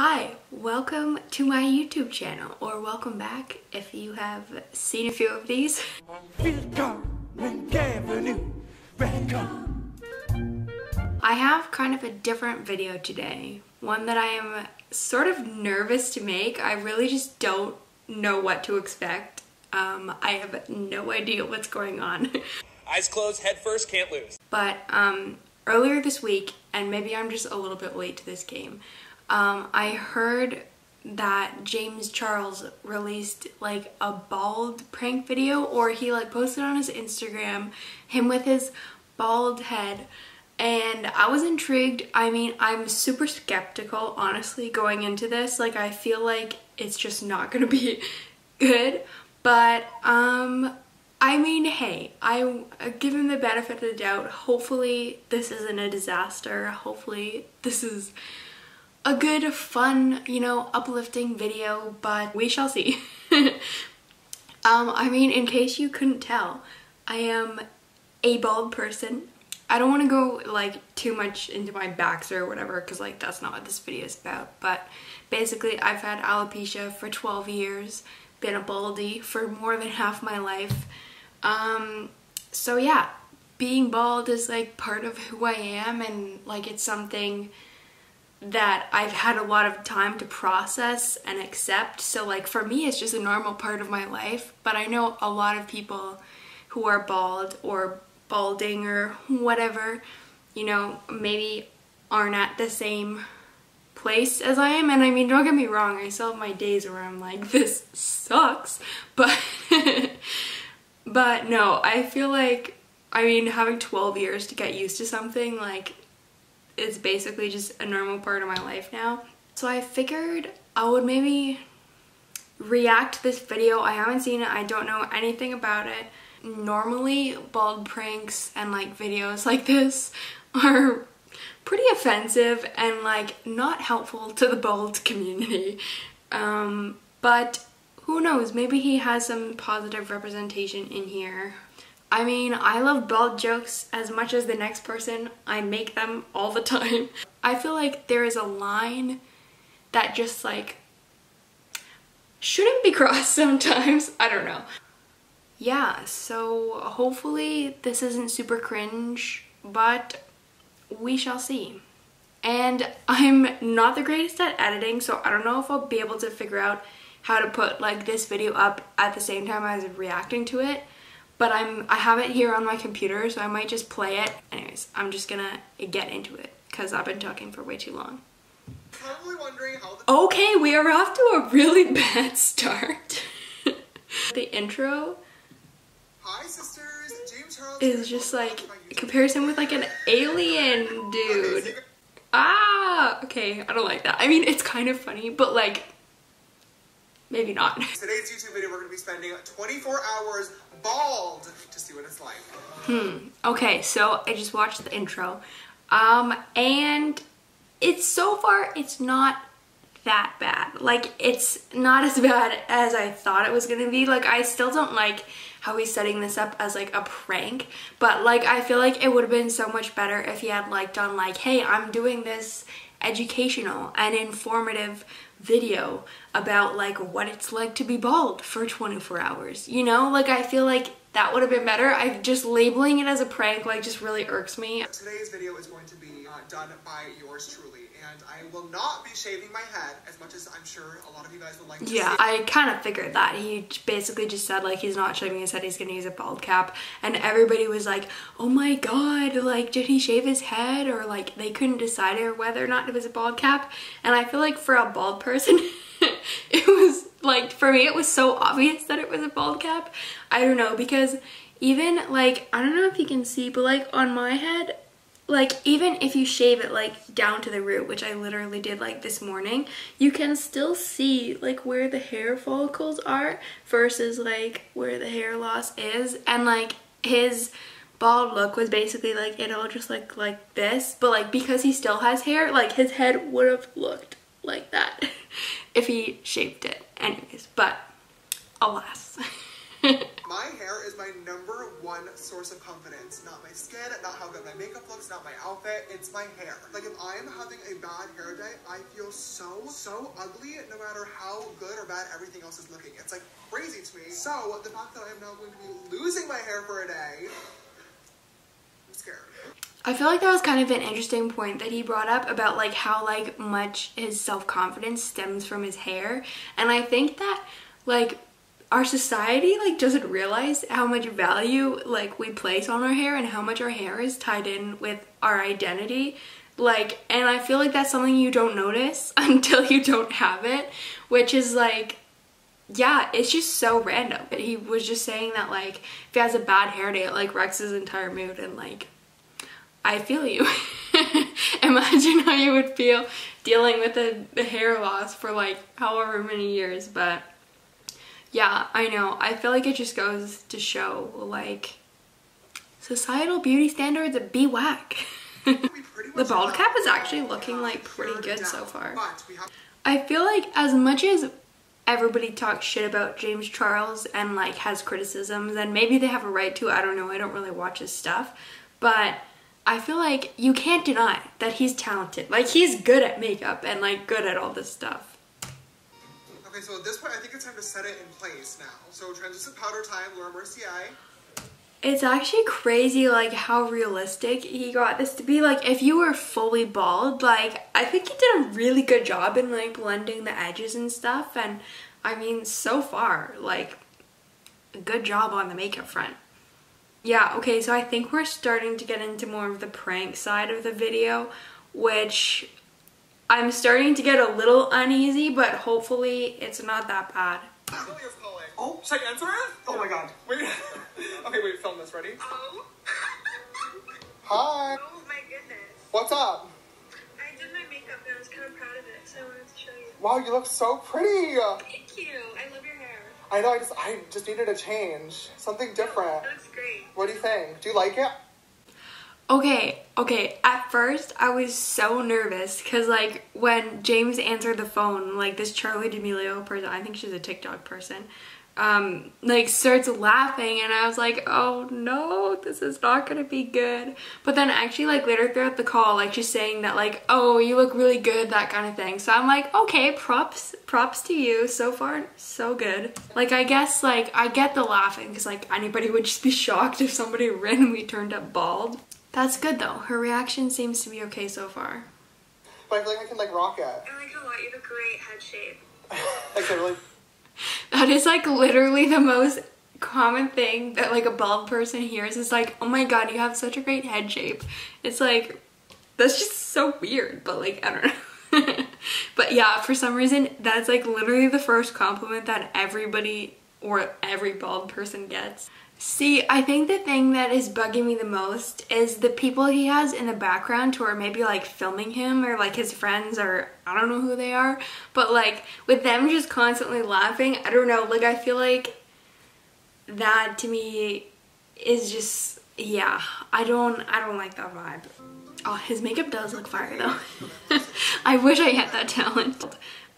Hi, welcome to my YouTube channel, or welcome back if you have seen a few of these. I have kind of a different video today, one that I am sort of nervous to make. I really just don't know what to expect. Um, I have no idea what's going on. Eyes closed, head first, can't lose. But um, earlier this week, and maybe I'm just a little bit late to this game, um, I heard that James Charles released like a bald prank video or he like posted on his Instagram him with his bald head and I was intrigued. I mean, I'm super skeptical honestly going into this. Like I feel like it's just not going to be good, but um I mean, hey, I give him the benefit of the doubt. Hopefully this isn't a disaster. Hopefully this is a good, fun, you know, uplifting video, but we shall see. um, I mean, in case you couldn't tell, I am a bald person. I don't want to go like too much into my backs or whatever because like that's not what this video is about. But basically I've had alopecia for 12 years, been a baldy for more than half my life. Um, so yeah, being bald is like part of who I am and like it's something that I've had a lot of time to process and accept. So like for me it's just a normal part of my life, but I know a lot of people who are bald or balding or whatever, you know, maybe aren't at the same place as I am. And I mean, don't get me wrong, I still have my days where I'm like, this sucks, but, but no, I feel like, I mean, having 12 years to get used to something, like, it's basically just a normal part of my life now. So I figured I would maybe react to this video. I haven't seen it. I don't know anything about it. Normally, bald pranks and like videos like this are pretty offensive and like not helpful to the bald community. Um, but who knows, maybe he has some positive representation in here. I mean, I love bald jokes as much as the next person. I make them all the time. I feel like there is a line that just like shouldn't be crossed sometimes. I don't know. Yeah, so hopefully this isn't super cringe, but we shall see. And I'm not the greatest at editing, so I don't know if I'll be able to figure out how to put like this video up at the same time as reacting to it but I'm I have it here on my computer so I might just play it. Anyways, I'm just gonna get into it because I've been talking for way too long. Okay, we are off to a really bad start. the intro Hi, sisters. is just like comparison with like an alien dude. Ah, okay, I don't like that. I mean, it's kind of funny, but like maybe not. Today's YouTube video, we're going to be spending 24 hours bald to see what it's like. Hmm. Okay, so I just watched the intro. Um, and it's so far, it's not that bad. Like, it's not as bad as I thought it was going to be. Like, I still don't like how he's setting this up as like a prank but like I feel like it would have been so much better if he had like done like hey I'm doing this educational and informative video about like what it's like to be bald for 24 hours you know? Like I feel like that would have been better. I just labeling it as a prank like just really irks me. Today's video is going to be uh, done by yours truly and I will not be shaving my head as much as I'm sure a lot of you guys would like to yeah see. I kind of figured that. He basically just said like he's not shaving his head he's gonna use a bald cap and everybody was like oh my god like did he shave his head? Or like they couldn't decide whether or not it was a bald cap and I feel like for a bald person it was like for me it was so obvious that it was a bald cap. I don't know because even like I don't know if you can see but like on my head like even if you shave it like down to the root which I literally did like this morning you can still see like where the hair follicles are versus like where the hair loss is. And like his bald look was basically like it all just like like this. But like because he still has hair like his head would have looked like that if he shaved it anyways but alas My hair is my number one source of confidence. Not my skin, not how good my makeup looks, not my outfit. It's my hair. Like if I am having a bad hair day, I feel so, so ugly no matter how good or bad everything else is looking. It's like crazy to me. So the fact that I am now going to be losing my hair for a day, I'm scared. I feel like that was kind of an interesting point that he brought up about like how like much his self-confidence stems from his hair. And I think that like our society like doesn't realize how much value like we place on our hair and how much our hair is tied in with our identity like and i feel like that's something you don't notice until you don't have it which is like yeah it's just so random but he was just saying that like if he has a bad hair day it like wrecks his entire mood and like i feel you imagine how you would feel dealing with the, the hair loss for like however many years but yeah, I know. I feel like it just goes to show like societal beauty standards be whack. the bald cap is actually looking like pretty good so far. I feel like as much as everybody talks shit about James Charles and like has criticisms and maybe they have a right to, I don't know, I don't really watch his stuff, but I feel like you can't deny that he's talented. Like he's good at makeup and like good at all this stuff. Okay, so at this point, I think it's time to set it in place now. So translucent powder time, Laura Mercier. It's actually crazy like how realistic he got this to be. Like if you were fully bald, like I think he did a really good job in like blending the edges and stuff. And I mean, so far, like a good job on the makeup front. Yeah, okay, so I think we're starting to get into more of the prank side of the video, which I'm starting to get a little uneasy, but hopefully it's not that bad. Oh, should I answer it? Oh my god. Wait. okay, wait, film this. Ready? Oh. Hi. Oh my goodness. What's up? I did my makeup and I was kind of proud of it, so I wanted to show you. Wow, you look so pretty. Thank you. I love your hair. I know, I just I just needed a change. Something different. That looks great. What do you think? Do you like it? Okay, okay, at first I was so nervous because like when James answered the phone, like this Charli D'Amelio person, I think she's a TikTok person, um, like starts laughing and I was like, oh no, this is not gonna be good. But then actually like later throughout the call, like she's saying that like, oh, you look really good, that kind of thing. So I'm like, okay, props, props to you. So far, so good. Like I guess like I get the laughing because like anybody would just be shocked if somebody randomly turned up bald. That's good though. Her reaction seems to be okay so far. But I feel like I can like rock it. I like how a lot. You have a great head shape. like I really That is like literally the most common thing that like a bald person hears is like, oh my god, you have such a great head shape. It's like, that's just so weird, but like, I don't know. but yeah, for some reason, that's like literally the first compliment that everybody or every bald person gets. See, I think the thing that is bugging me the most is the people he has in the background who are maybe like filming him or like his friends or I don't know who they are, but like with them just constantly laughing, I don't know, like I feel like that to me is just yeah, I don't I don't like that vibe. Oh, his makeup does look fire though. I wish I had that talent.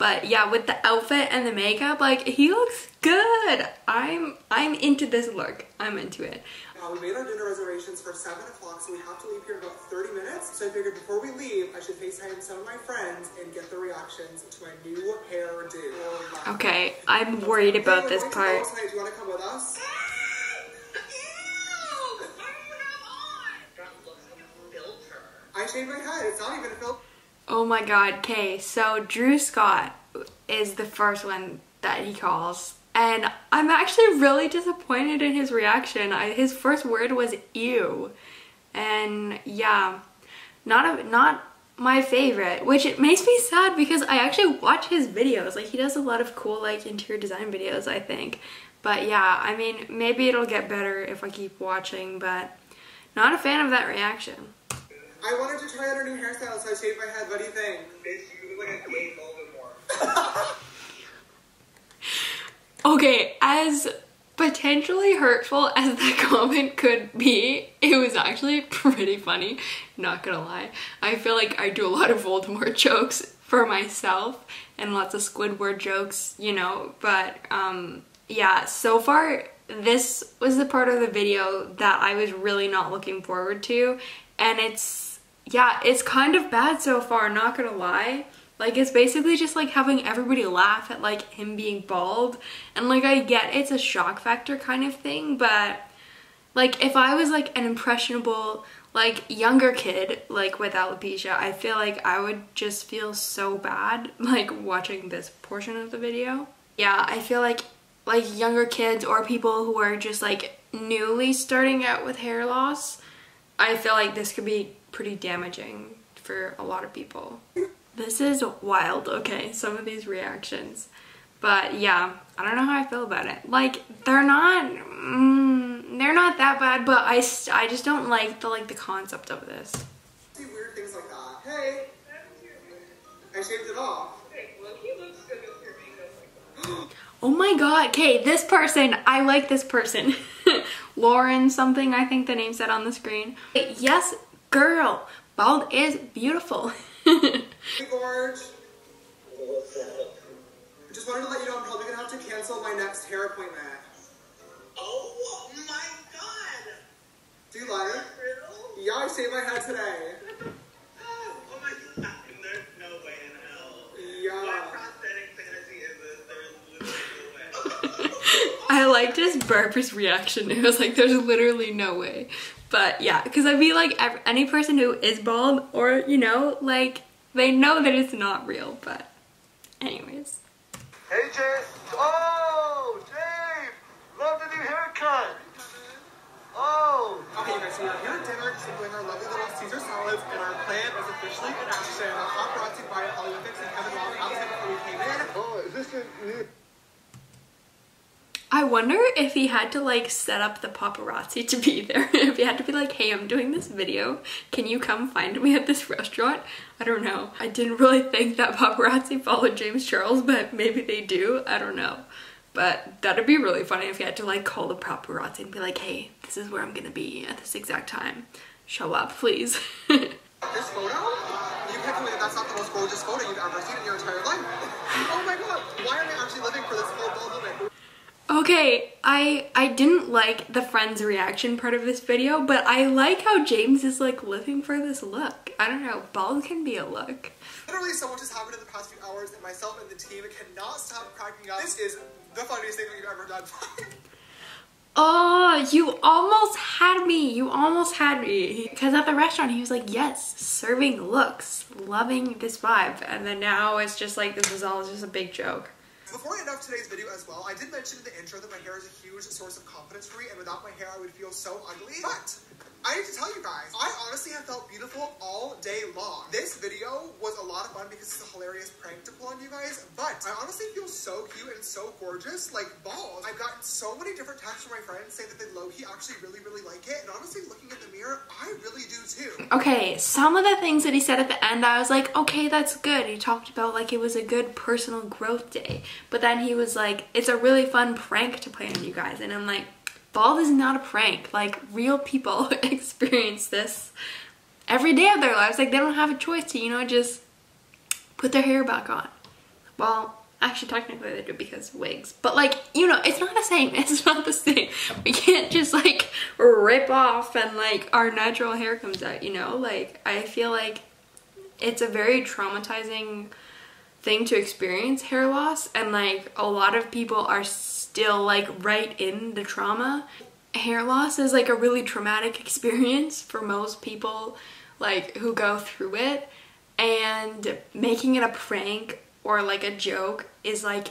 But yeah, with the outfit and the makeup, like he looks good. I'm I'm into this look. I'm into it. Uh, we made our dinner reservations for 7 o'clock, so we have to leave here in about 30 minutes. So I figured before we leave, I should FaceTime some of my friends and get the reactions to my new hairdo. Okay, I'm worried about this part. to. Do you want to come with us? I shaved my head. It's not even a filter. Oh my god, okay, so Drew Scott is the first one that he calls. And I'm actually really disappointed in his reaction. I, his first word was ew. And yeah, not a, not my favorite, which it makes me sad because I actually watch his videos. Like he does a lot of cool like interior design videos, I think. But yeah, I mean, maybe it'll get better if I keep watching, but not a fan of that reaction. I wanted to try out our new hairstyle, so I shaved my head. What do you think? You look like a Dwayne more. Okay, as potentially hurtful as that comment could be, it was actually pretty funny, not gonna lie. I feel like I do a lot of Voldemort jokes for myself and lots of Squidward jokes, you know, but um yeah, so far this was the part of the video that I was really not looking forward to. And it's, yeah, it's kind of bad so far, not gonna lie. Like it's basically just like having everybody laugh at like him being bald. And like I get it's a shock factor kind of thing, but like if I was like an impressionable like younger kid like with alopecia, I feel like I would just feel so bad like watching this portion of the video. Yeah, I feel like like younger kids or people who are just like newly starting out with hair loss, I feel like this could be pretty damaging for a lot of people. This is wild, okay, some of these reactions. But yeah, I don't know how I feel about it. Like, they're not, mm, they're not that bad, but I, I just don't like the, like, the concept of this. See weird things like that. Hey, I shaved it off. Hey, low-key looks good with your makeup like that. Oh my god, okay, this person, I like this person. Lauren something, I think the name said on the screen. Yes, girl, bald is beautiful. Hey, Gorge. Just wanted to let you know I'm probably gonna have to cancel my next hair appointment. Oh my god! Do you like it? Yeah, I shaved my head today. Oh, oh my god. There's no way in hell. Yeah. What prosthetic fantasy is this? There's literally no way. I liked his burp's reaction. It was like, there's literally no way. But yeah, because I'd be like ev- any person who is bald or, you know, like, they know that it's not real. But, anyways. Hey, Jay. Oh, Dave. Love the new haircut. Oh. Okay, you guys, so we're here at dinner doing our lovely little Caesar salads, and our plan is officially in action. Hot brought to you by Olympics and Kevin Long outside before we came in. Oh, is this the new? I wonder if he had to like set up the paparazzi to be there. if he had to be like, hey, I'm doing this video. Can you come find me at this restaurant? I don't know. I didn't really think that paparazzi followed James Charles, but maybe they do. I don't know. But that'd be really funny if he had to like call the paparazzi and be like, hey, this is where I'm gonna be at this exact time. Show up, please. This photo, you me that that's not the most gorgeous photo you've ever seen in your entire life. Oh my god, why am I actually living for this full woman? Okay, I I didn't like the friends reaction part of this video, but I like how James is like living for this look. I don't know, bald can be a look. Literally so much has happened in the past few hours, and myself and the team cannot stop cracking up. This is the funniest thing that we've ever done. Oh, you almost had me. You almost had me. Because at the restaurant, he was like, yes, serving looks, loving this vibe. And then now it's just like, this is all just a big joke. Before I end off today's video as well, I did mention in the intro that my hair is a huge source of confidence for me, and without my hair, I would feel so ugly. But I need to tell you guys, I honestly have felt beautiful all day long. This video was a lot of fun because it's a hilarious prank to pull on you guys, but I honestly feel so cute and so gorgeous, like balls. I've gotten so many different texts from my friends saying that they low-key actually really, really like it, and honestly, looking in the mirror, I really do too. Okay, some of the things that he said at the end, I was like, okay, that's good. He talked about like it was a good personal growth day. But then he was like, it's a really fun prank to play on you guys. And I'm like, bald is not a prank. Like, real people experience this every day of their lives. Like, they don't have a choice to, you know, just put their hair back on. Well, actually, technically they do because wigs. But like, you know, it's not the same. It's not the same. We can't just like rip off and like our natural hair comes out, you know? Like, I feel like it's a very traumatizing thing to experience hair loss and like a lot of people are still like right in the trauma. Hair loss is like a really traumatic experience for most people like who go through it. And making it a prank or like a joke is like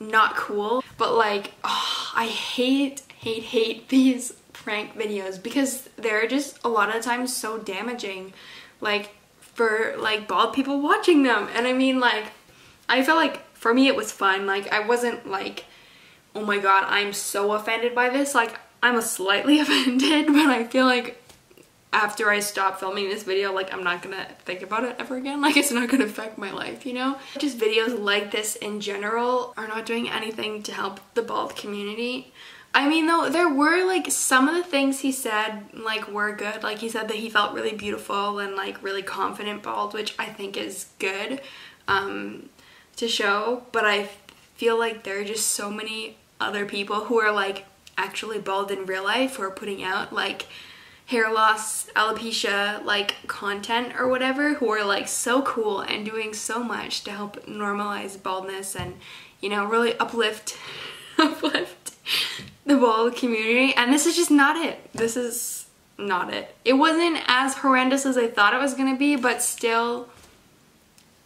not cool. But like oh, I hate hate hate these prank videos because they're just a lot of times so damaging like for like bald people watching them. And I mean like I felt like for me it was fun. Like I wasn't like oh my god I'm so offended by this like I'm a slightly offended but I feel like after I stop filming this video, like I'm not gonna think about it ever again. Like it's not gonna affect my life, you know? Just videos like this in general are not doing anything to help the bald community. I mean though, there were like some of the things he said like were good. Like he said that he felt really beautiful and like really confident bald, which I think is good um, to show. But I feel like there are just so many other people who are like actually bald in real life who are putting out like hair loss, alopecia like content or whatever who are like so cool and doing so much to help normalize baldness and you know really uplift uplift the bald community and this is just not it. This is not it. It wasn't as horrendous as I thought it was gonna be but still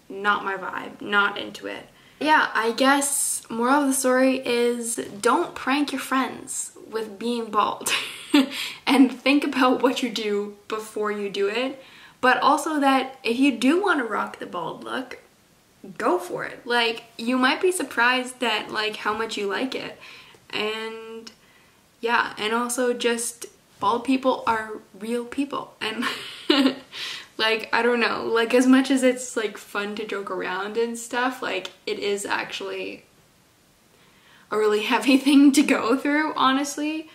not my vibe, not into it. Yeah, I guess moral of the story is don't prank your friends with being bald and think about what you do before you do it. But also that if you do want to rock the bald look, go for it. Like you might be surprised that like how much you like it. And yeah, and also just bald people are real people and like I don't know, like as much as it's like fun to joke around and stuff, like it is actually a really heavy thing to go through, honestly.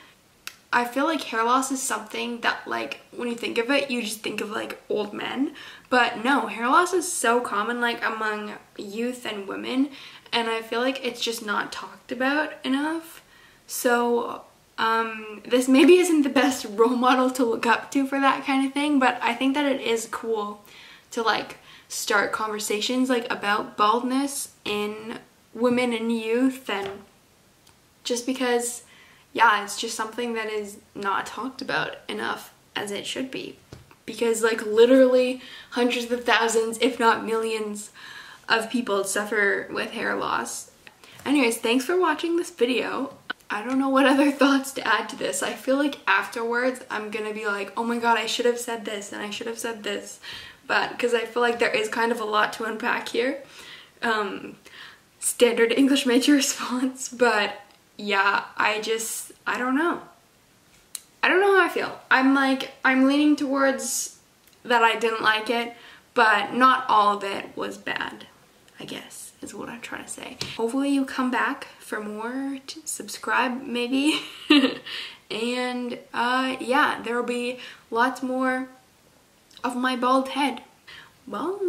I feel like hair loss is something that like when you think of it, you just think of like old men. But no, hair loss is so common like among youth and women and I feel like it's just not talked about enough. So um, this maybe isn't the best role model to look up to for that kind of thing, but I think that it is cool to like start conversations like about baldness in women and youth and just because yeah, it's just something that is not talked about enough as it should be. Because like literally hundreds of thousands, if not millions of people suffer with hair loss. Anyways, thanks for watching this video. I don't know what other thoughts to add to this. I feel like afterwards I'm gonna be like, oh my god, I should have said this and I should have said this. But because I feel like there is kind of a lot to unpack here. Um, standard English major response, but yeah, I just, I don't know. I don't know how I feel. I'm like, I'm leaning towards that I didn't like it, but not all of it was bad, I guess is what I'm trying to say. Hopefully you come back for more, subscribe maybe. and uh, yeah, there will be lots more of my bald head. Bye.